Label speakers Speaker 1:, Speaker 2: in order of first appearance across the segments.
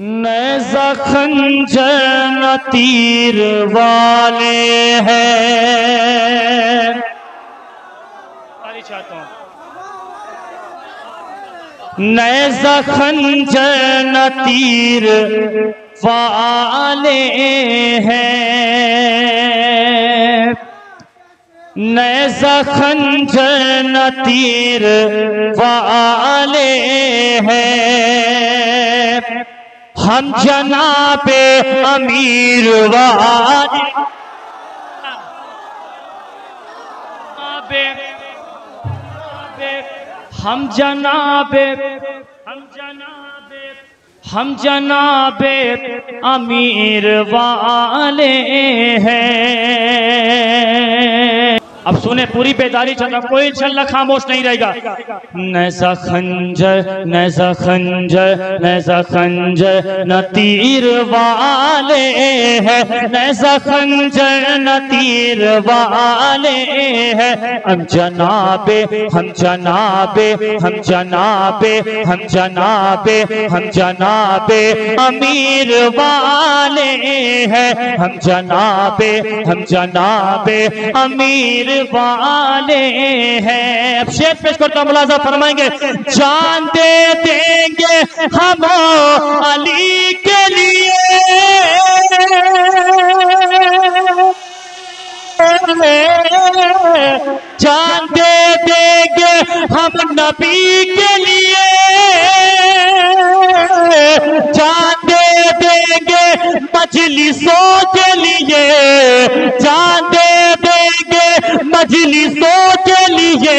Speaker 1: नैजा खंजर न तीर वाले हैं। चाहता हूँ। नैजा खंजर न तीर वाले हैं। नैजा खंजर न तीर वाले हैं। हम जनाबे अमीर वाले। हम जनाबे हम जनाबे हम जनाबे अमीर वाले हैं। अब सुने, पूरी बेदारी चल रहा कोई इंशाल्लाह खामोश नहीं रहेगा। नैसा खंजर नैसा खंजर नैसा खंजर, न तीर वाले है। नैसा खंजर, न तीर वाले है। हम जनाबे हम जनाबे हम जनाबे हम जनाबे हम जनाबे, अमीर वाले है। हम जनाबे हम जनाबे, अमीर वाले हैं। शेर पेश करता हूँ, मुलाजा फरमाएँगे जान दे देंगे हम अली के लिए। जान दे देंगे हम नबी के लिए। जान दे देंगे मजलिसों के लिए। जान मजलिसों के लिए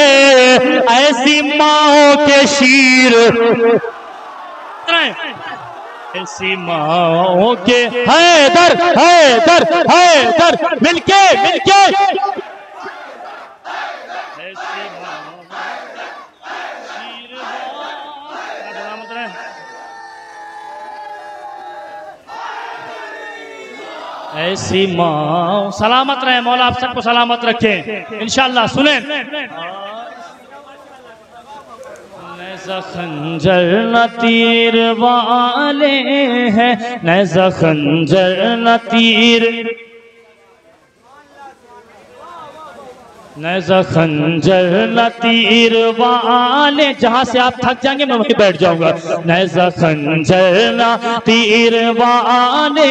Speaker 1: ऐसी माओ के शीर। ऐसी माओ के, हैदर हैदर हैदर, मिलके मिलके। ऐसी माँ। सलामत रहे, मौला आप सबको सलामत रखे। इनशाला सुने। जखंजर न तीर वाले हैं। न जखंजर न तीर नैजा खंजर तीर वाले जहाँ से आप थक जाएँगे, मैं वहीं बैठ जाऊँगा। नैजा खंजर तीर वाले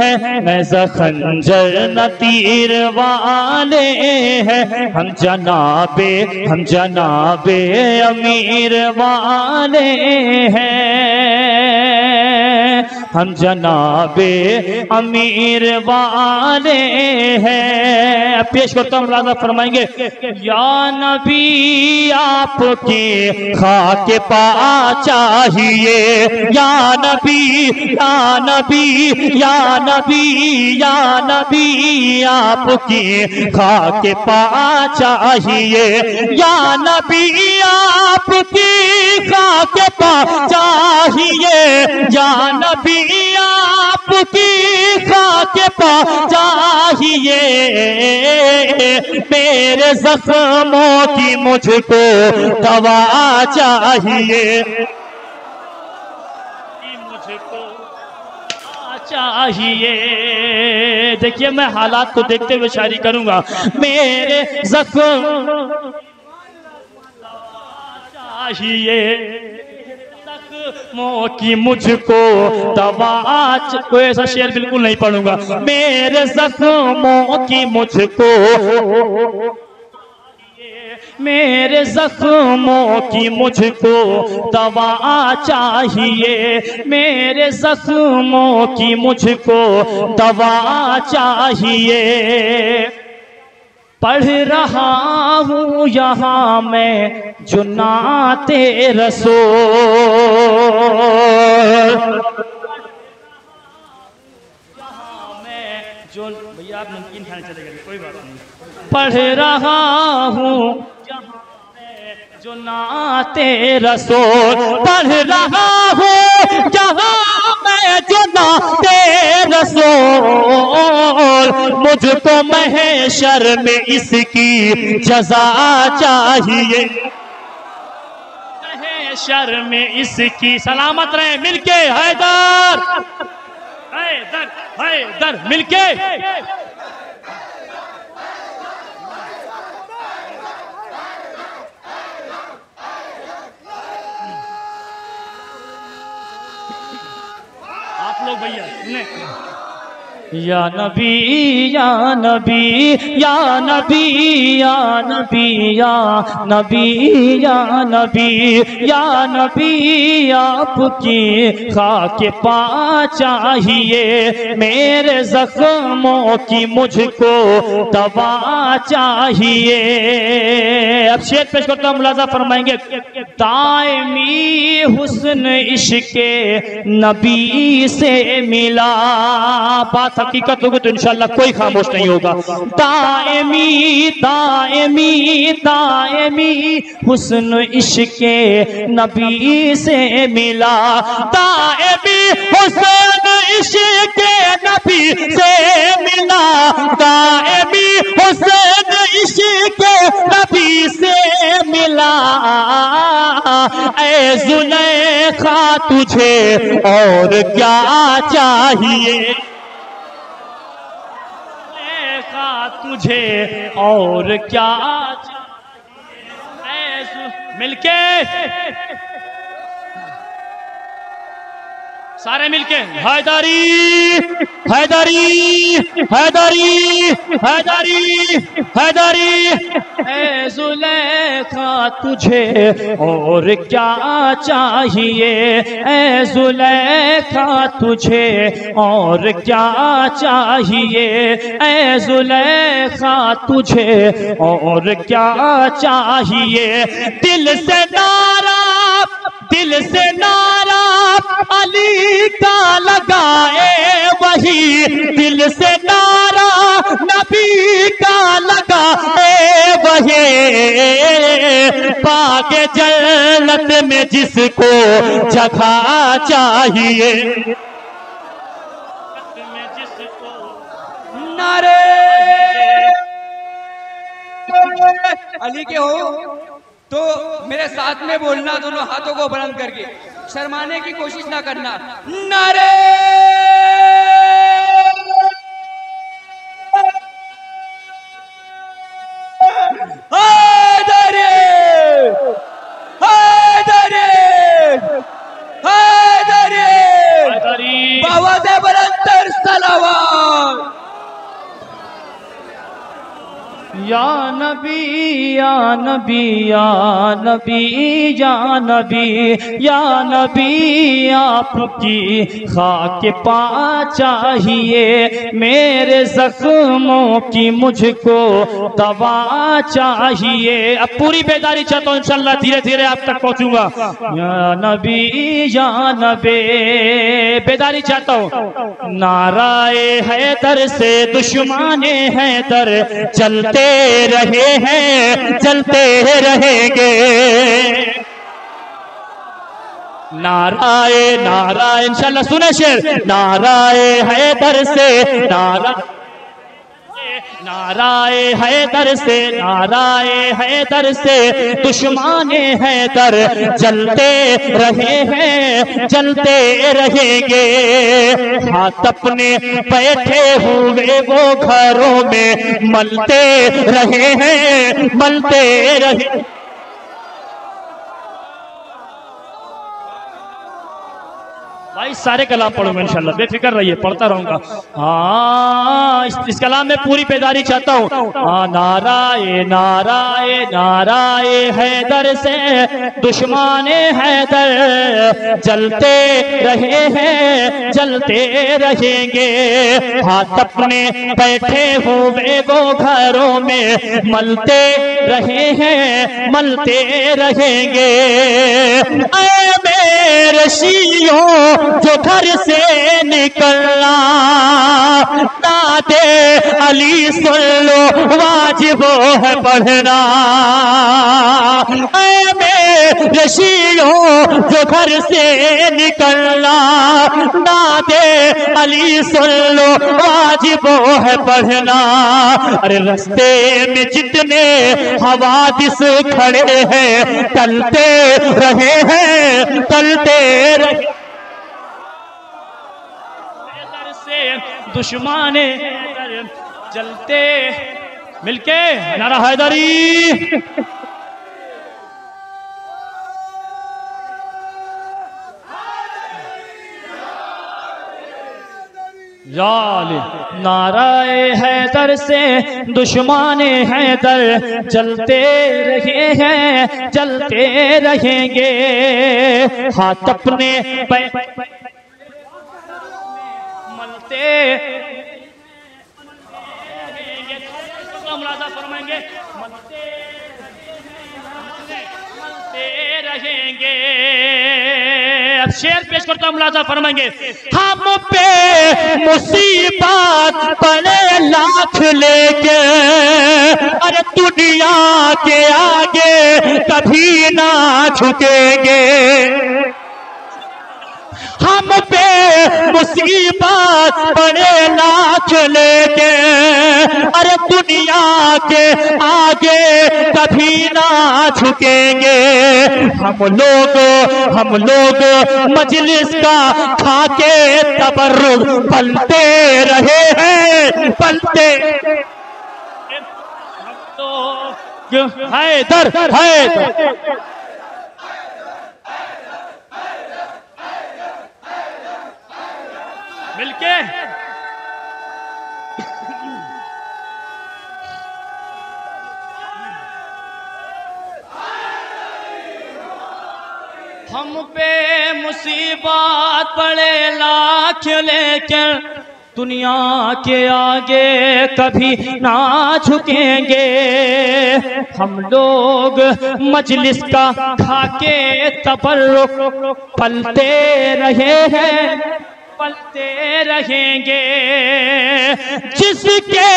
Speaker 1: हैं, नैजा खंजर तीर वाले हैं। हम जनाबे हम जनाबे अमीर वाले हैं। हम जनाबे अमीर वाले हैं। पेश करता हूँ, राजा फरमाएँगे, या नबी, आपके खाके पा चाहिए। या नबी या नबी या नबी या नबी, आपके खाके पा चाहिए। या नबी, आपकी खाके पा चाहिए। या नबी आपकी खाक चाहिए मेरे जख्मों की मुझको दवा चाहिए। चाहिए। देखिए, मैं हालात को देखते हुए शायरी करूँगा। मेरे जख्म चाहिए। मो की मुझको दवा कोई ऐसा शेर बिल्कुल नहीं पढ़ूँगा। मेरे जख्मों की मुझको। मेरे जख्मों की मुझको दवा चाहिए। मेरे जख्मों की मुझको दवा चाहिए। पढ़ रहा हूँ यहाँ मैं जो नाते रसो कोई बात नहीं पढ़ रहा हूँ जो नाते रसो पढ़ रहा हूँ जहाँ मैं ते रसूल मुझको महेशर में इसकी जजा चाहिए। महेशर में इसकी सलामत रहे मिलके हैदर। हैदर हैदर, मिलके। लोग भैया। सुने या नबी या नबी या नबी या नबी या नबी या नबी या नबी, आपकी खाक पा चाहिए। मेरे जख्मों की मुझको दवा चाहिए। अब शेर पेश करता हूँ, मुलाजा फरमाएँगे, दायमी हुसन इश्क नबी से मिला। बात हकीकत होगी तो इनशाला कोई खामोश नहीं होगा। दायमी दायमी दायमी हुस्न इश्क नबी से मिला। दायमी हुस्न इश्क नबी से मिला। दायमी हुस्न इश्क नबी से मिला। ए जुलेखा तुझे और क्या चाहिए? जुलेखा तुझे और क्या मिलके सारे मिलके। हैदरी हैदरी हैदरी हैदरी हैदरी। जुलेखा तुझे और क्या चाहिए? ए जुलेखा तुझे और क्या चाहिए? ए जुलेखा तुझे और क्या चाहिए? दिल से नारा दिल से नारा। अली का लगाए वही दिल से नारा, नबी का लगाए वही। बागे जन्नत में जिसको जगह चाहिए।
Speaker 2: नारे। अली के हो तो मेरे साथ में बोलना दोनों हाथों को बुलंद करके। शर्माने की कोशिश ना करना। नारे
Speaker 1: नबी, या नबी या नबी या नबी आपकी खाक पा चाहिए। मेरे जख्मों की मुझको दवा चाहिए। अब पूरी बेदारी चाहता हूँ, इंशाल्लाह धीरे धीरे आप तक पहुंचूँगा। या नबी या नबी, बेदारी चाहता हूँ। नाराए हैदर से दुश्मने हैं हैदर चलते रहे हैं, चलते रहेंगे। नारायण नारायण इंशाल्लाह सुने शेर। है हैदर से नारा नाराए हैदर से नाराए हैदर से, दुश्मने हैदर चलते रहे हैं चलते रहेंगे। हाथ अपने बैठे हुए वो घरों में मलते रहे हैं, मलते रहे भाई सारे कलाम पढ़ूँगा इंशाल्लाह बेफिक्र रहिए पढ़ता रहूँगा। हाँ इस, इस कलाम में पूरी बेदारी चाहता हूँ। हाँ नाराए नाराए नाराए हैदर से। दुश्मने हैदर जलते रहे हैं जलते रहेंगे। हाथ अपने बैठे हुए वो घरों में मलते रहे हैं मलते रहेंगे। ऐ मेरे शियों जो घर से निकलना। दादे अली सुन लो, वाजिब है पढ़ना। जो घर से निकलना। दादे अली सुन लो, वाजिब है पढ़ना। अरे रस्ते में जितने हवादिस खड़े हैं, टलते रहे हैं, टलते रहे से दुश्मन चलते मिलके नारा हैदरी। नाराय हैदर से दुश्मन हैदर चलते रहे हैं चलते रहेंगे। हाथ अपने मलते फरमाएँगे मलते मलते रहेंगे अब शेर पेश करता हूँ, मुलाजा फरमाएँगे। हम पे मुसीबत पड़े लाख लेके, अरे दुनिया के आगे कभी ना झुकेंगे। हम पे मुसीबत बड़े लाख लेके, अरे दुनिया के आगे कभी ना झुकेंगे। हम लोग हम लोग मजलिस का खाके तबर्रुक पलते रहे हैं पलते तो हैदर हैदर। मिलके हम पे मुसीबत पड़े लाख लेकर। दुनिया के आगे कभी ना झुकेंगे। हम लोग मजलिस का खाके तबर्रुक पलते रहे हैं, पलते रहेंगे। जिसके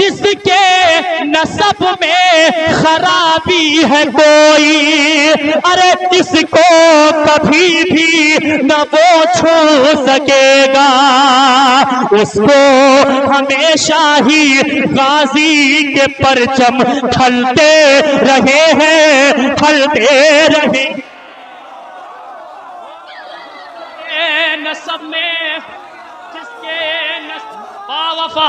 Speaker 1: जिसके नसब में खराबी है कोई, अरे इसको कभी भी न वो छू सकेगा। उसको हमेशा ही गाजी के परचम फलते रहे हैं फलते रहे। नसब में, जिसके वफा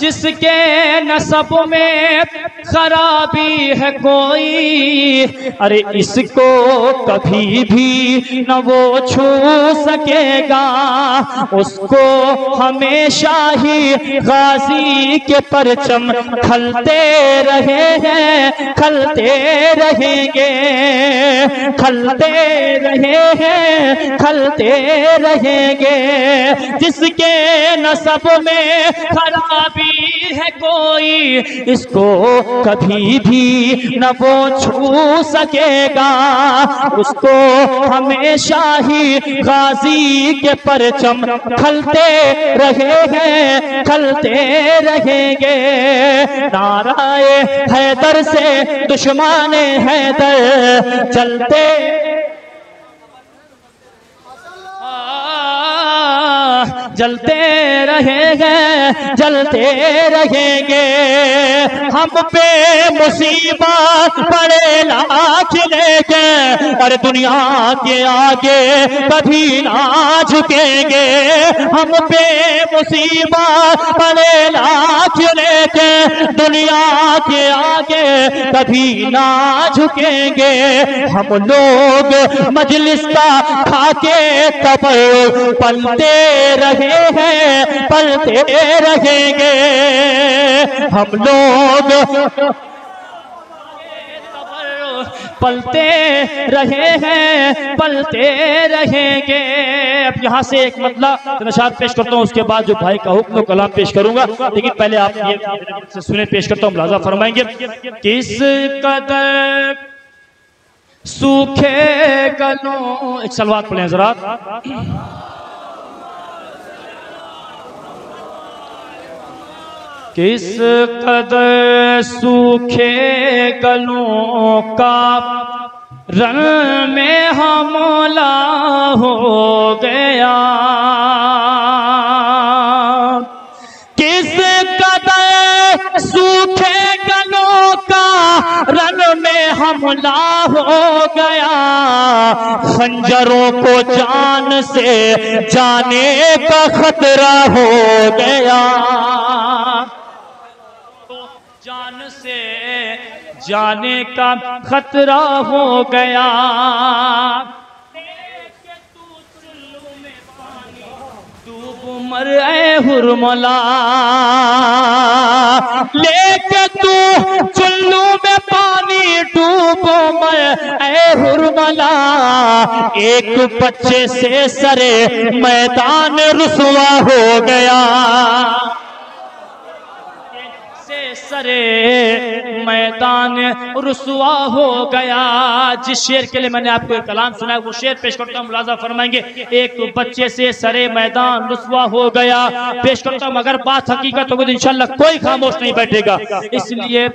Speaker 1: जिसके नसब में खराबी है कोई, अरे इसको कभी भी न वो छू सकेगा। उसको हमेशा ही गाजी के परचम खलते रहे हैं, खलते रहेंगे, खलते रहे हैं, खलते रहेंगे। जिसके नसब में खराबी है कोई, इसको कभी भी न वो छू सकेगा। उसको हमेशा ही गाजी के परचम खलते रहे हैं, खलते रहेंगे। नाराय हैदर से दुश्मन हैदर चलते। जलते रहेंगे, जलते रहेंगे। हम पे मुसीबत पड़े लाख लेके, और दुनिया के आगे कभी ना झुकेंगे। हम पे मुसीबत पड़े लाख लेके, दुनिया के आगे कभी ना झुकेंगे। हम लोग मजलिस का खाके तब पलते रहे हैं पलते रहेंगे। हम लोग पलते रहे हैं, पलते रहेंगे। अब यहाँ से एक मतलब नशाद पेश करता हूँ, उसके बाद जो भाई का हुक्म कलाम पेश करूँगा। लेकिन पहले आप ये सुने, पेश करता हूँ, मुलाजा फरमाएँगे। किस कदर सूखे गलों एक सलवार पढ़े जरा। किस कदर सूखे गलों का रन में हमला हो गया? किस कदर सूखे गलों का रन में हमला हो गया? खंजरों को जान से जाने का खतरा हो गया। जाने का खतरा हो गया। मर हुरमला। लेके तू चुल्लू में पानी डूब मर ए हुरमला। एक बच्चे से सरे मैदान रुसवा हो गया। सरे मैदान रसुआ हो गया। जिस शेर के लिए मैंने आपको एक कलाम सुना है वो शेर पेश करता हूँ, मुलाजा फरमाएँगे, एक बच्चे से सरे मैदान रसुआ हो गया। पेश करता हूँ, अगर बात हकीकत होगी तो इंशाल्लाह कोई खामोश नहीं बैठेगा। इसलिए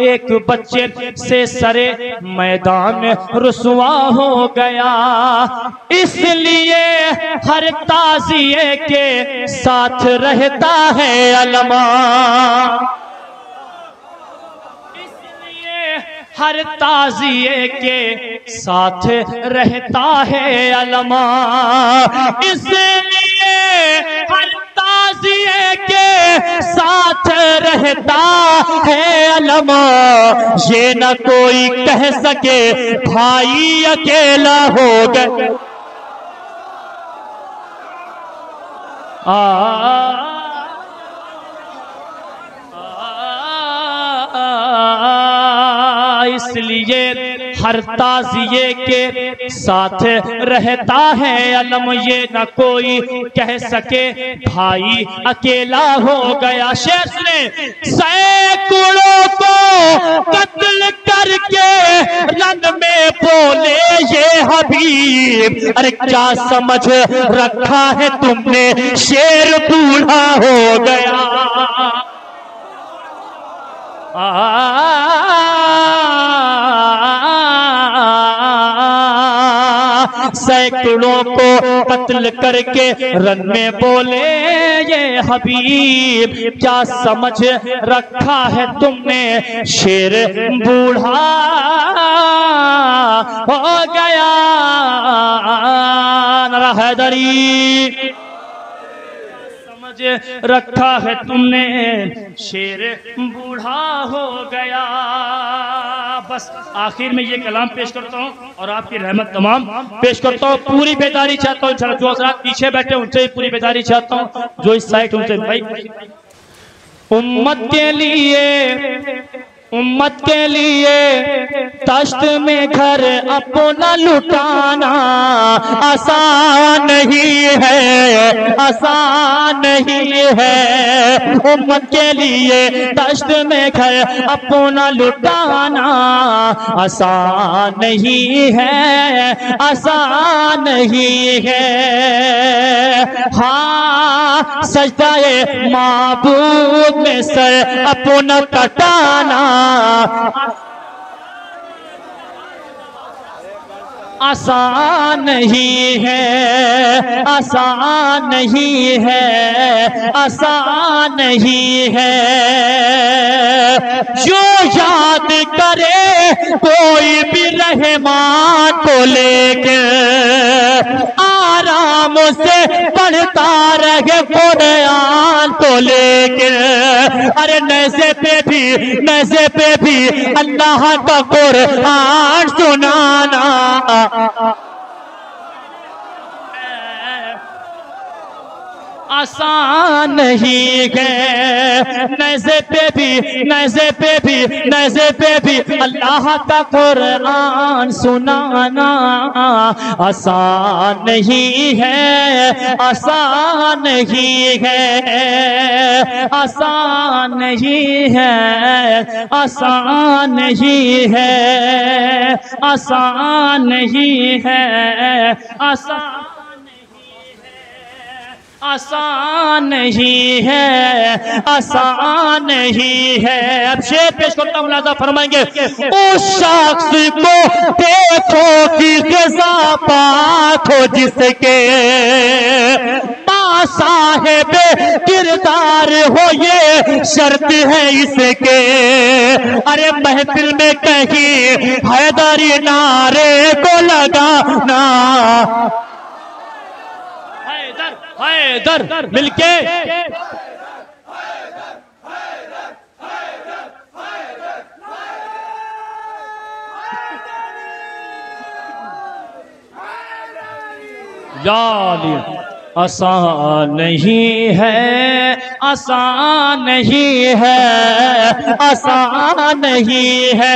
Speaker 1: एक बच्चे से सरे मैदान रुसवा हो गया। इसलिए हर ताजिए के साथ रहता है अलमा। हर ताजिए के साथ रहता है अलमा। इसलिए हर ताजिए के साथ रहता है अलमा। ये न कोई कह सके, भाई अकेला हो गए। इसलिए हर ताजिए के साथ रहता है अलम, ये न कोई कह सके, भाई अकेला हो गया शेर ने सैकड़ों को कत्ल करके रन में बोले, ये हबीब, अरे क्या समझ रखा है तुमने? शेर बूढ़ा हो गया। सैकड़ों को कत्ल करके रन में बोले, ये हबीब, क्या समझ रखा है तुमने शेर बूढ़ा हो गया? हैदरी। समझ रखा है तुमने। शेर बूढ़ा हो गया। बस आखिर में ये कलाम पेश करता हूँ और आपकी रहमत तमाम पेश करता हूँ। पूरी बेदारी चाहता हूँ जो हजरात पीछे बैठे उनसे भी पूरी बेदारी चाहता हूँ। जो इस साइड उनसे भाई उम्मत के लिए उम्मत के लिए तश्त में घर अपना लुटाना आसान नहीं है, आसान नहीं है। उम्मत के लिए तश्त में घर अपना लुटाना आसान नहीं है, आसान नहीं है। हाँ सजदाए माबूद में सर अपना कटाना आसान नहीं है, आसान नहीं है, आसान नहीं है। जो याद करे कोई भी रहमान को लेके, आराम से पढ़ता रहे कुरान को लेके। अरे नैसे पे भी नैसे पे भी अल्लाह का कुरान सुनाना। आसान नहीं है। नैसे पे भी नैसे पे भी नैसे पे भी अल्लाह का कुरान सुनाना आसान नहीं है, आसान नहीं है, आसान नहीं है, आसान नहीं है, आसान नहीं है, आसान आसान ही है, आसान ही है। अब शेर पेश करता हूँ मुलाजा फरमाएँगे, उस शख्स को देखो कि गजा पाक हो जिसके साहेब किरदार हो, ये शर्त है इसके। अरे महफिल में कहीं हैदरी नारे को लगाना हैदर मिलके। आसान नहीं है आसान नहीं है आसान नहीं है।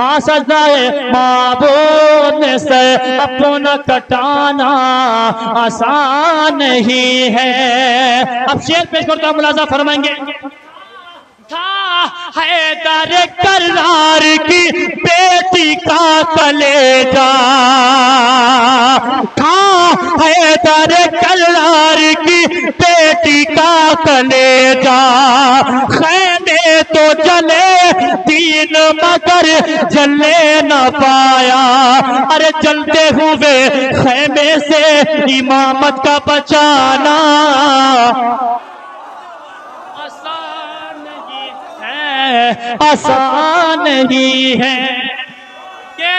Speaker 1: हाँ सजाए माबूद से अपना कटाना आसान नहीं है। अब शेर पेश करता हूँ, मुलाजा फरमाएँगे। था हैदर करार की बेटी का कलेजा था हैदर करार की बेटी का कलेजा खैमे तो जले तीन मगर जले न पाया। अरे चलते हुए खैमे से इमामत का बचाना। आसान ही है। के।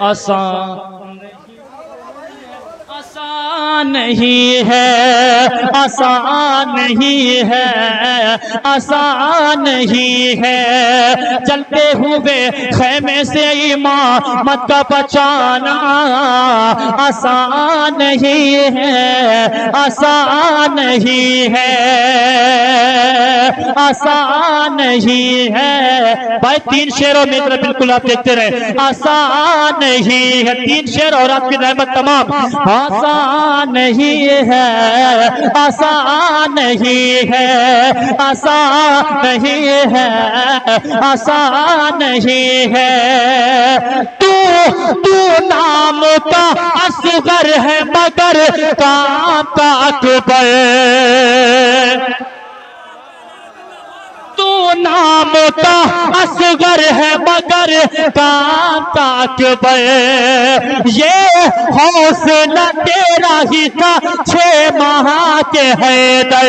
Speaker 1: आसान। नहीं है, आसान नहीं है, आसान नहीं है। चलते हुए खैमे से इमामत का बचाना आसान नहीं है, आसान नहीं है, आसान नहीं है। भाई, तीन शेरों में तरह बिल्कुल आप देखते रहे। आसान नहीं है, तीन शेर और आपकी रहमत तमाम। आसान नहीं है आसान ही है आसान ही है आसान ही है। तू तू नाम का असगर है मगर काम का अकबर। तू नाम का असगर है मगर कांता के बे ये हौसला तेरा ही था छे माह के है दे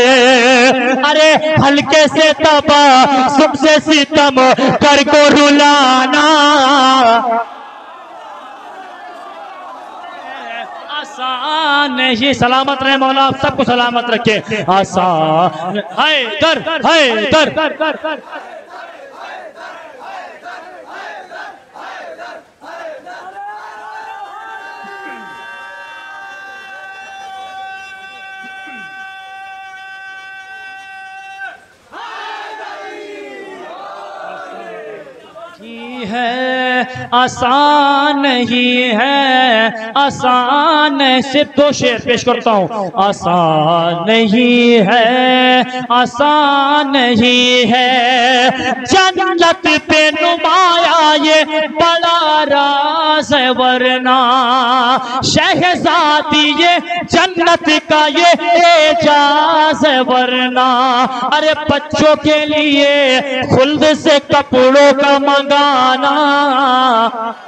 Speaker 1: अरे हल्के से तब सबसे सितम कर को रुलाना। आसान नहीं सलामत रहे मौला आप सबको सलामत रखे। आसान है। दर है दर। है, आसान ही है, आसान से दो शेर पेश करता हूँ। आसान नहीं है, आसान ही है। जन्नत पे नुमाया ये बड़ा राज। है वरना शहजादी ये जन्नत का ये एजाज है वरना। अरे बच्चों के लिए खुल्द से कपड़ों का मंगाना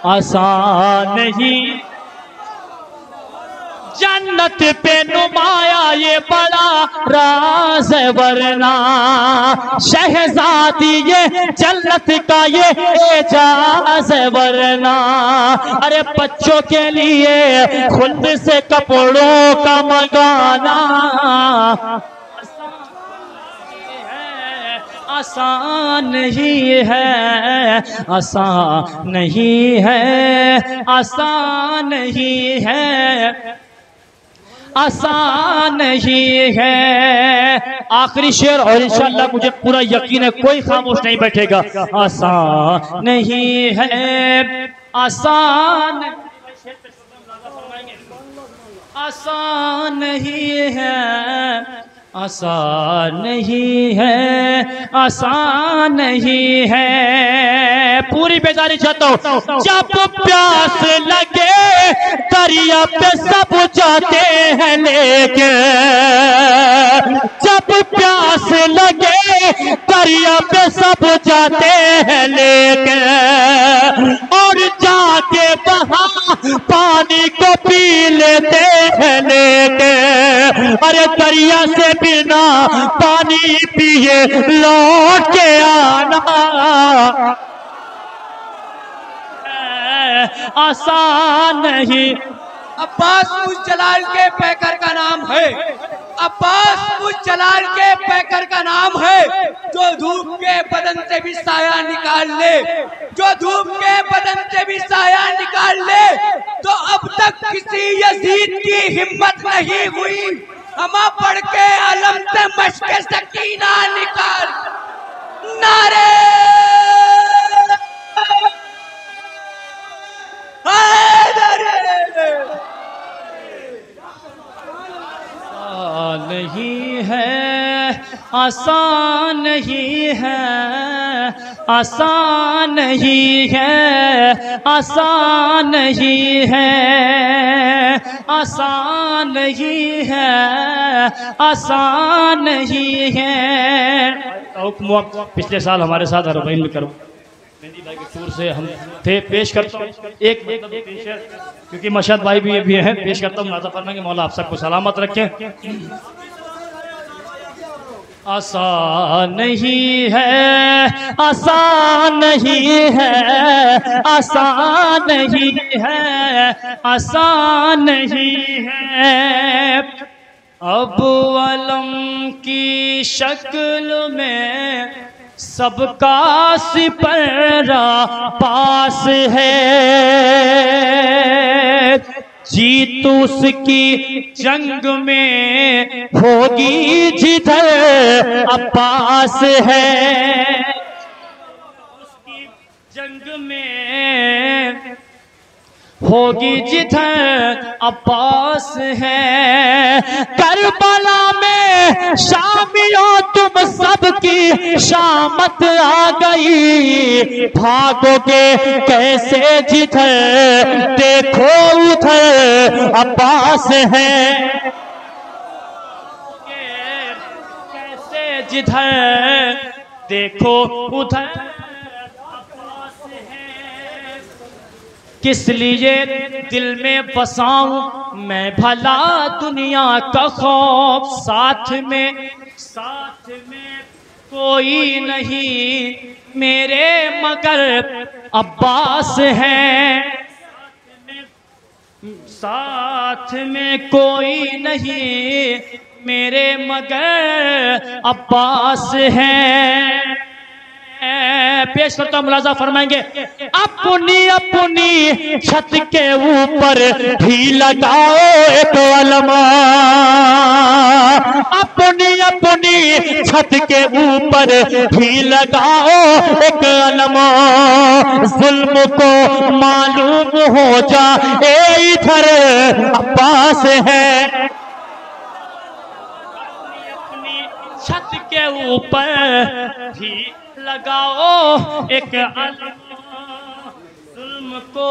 Speaker 1: आसान नहीं। जन्नत पे नुमाया ये बड़ा राज है, वरना शहजादी ये जन्नत का ये एजाज है, वरना। अरे बच्चों के लिए खुद से कपड़ों का मंगाना। आसान नहीं है, आसान नहीं है, आसान नहीं है। आसान नहीं है। आखिरी शेर, और इंशाल्लाह मुझे पूरा यकीन है, कोई खामोश नहीं बैठेगा। आसान नहीं है। आसान। आसान नहीं है। आसान नहीं है। आसान नहीं है। पूरी बेजारी चाहता हूँ, जब प्यास लगे दरिया पे सब जाते हैं लेके जब प्यास लगे, दरिया पे सब जाते हैं लेके और जाके वहाँ पानी को पी लेते हैं लेके अरे दरिया से बिना पानी पिए लौट के आना। आसान नहीं।
Speaker 2: अब्बास उस जलाल के पैकर का नाम है। अब्बास जलाल के पैकर का नाम है। जो धूप के बदन से भी साया निकाल ले, जो धूप के बदन से भी साया निकाल ले तो अब तक किसी यजीद की हिम्मत नहीं हुई। हमा पढ़ के अलम से मशक सकीना निकाल। नारे हैदर!
Speaker 1: आसान नहीं है आसान नहीं है, आसान नहीं है, आसान नहीं है, आसान नहीं है, आसान नहीं है। पिछले साल हमारे साथ हरबैन में करो। के टूर से हम थे, पेश करता हूँ। एक मतलब क्योंकि मशहद भाई भी ये भी हैं, पेश करता हूँ। नाजा फरमाएँगे, मौला आप सबको सलामत रखें। आसान नहीं है आसान नहीं है आसान नहीं है आसान नहीं है। अब अलम की शक्ल में सबका सिपरा पास है। जीत उसकी जंग में होगी जिधर अपास है। उसकी जंग में होगी जिधर अब्बास है। करबला में शामियों तुम सबकी शामत आ गई। भागोगे कैसे जिधर? देखो उधर अब्बास है। कैसे जिधर? देखो उधर। किस लिए दिल में बसाऊं मैं भला दुनिया का खौफ साथ में साथ में कोई नहीं। मेरे मगर अब्बास है। साथ में कोई नहीं। मेरे मगर अब्बास है। पेश करता हूँ, मुलाजा फरमाएँगे, अपनी अपनी छत के ऊपर भी लगाओ एक अलमा। अपनी अपनी छत के ऊपर भी लगाओ एक अलमा। जुल्म को मालूम हो जा इधर अब्बास है। छत के ऊपर भी लगाओ एक जुल्म को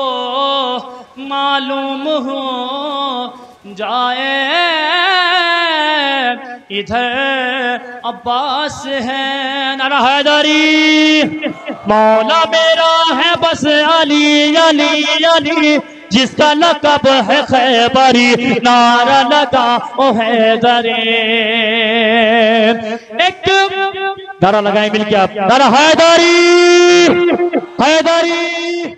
Speaker 1: मालूम हो, जाए। इधर अब्बास है, नारा हैदरी। मौला मेरा है बस अली अली अली। जिसका लकब है खैबरी, नारा लगा, ओ हैदरे। एक, नारा लगाए मिलके आप। नारा हैदारी, हैदरी।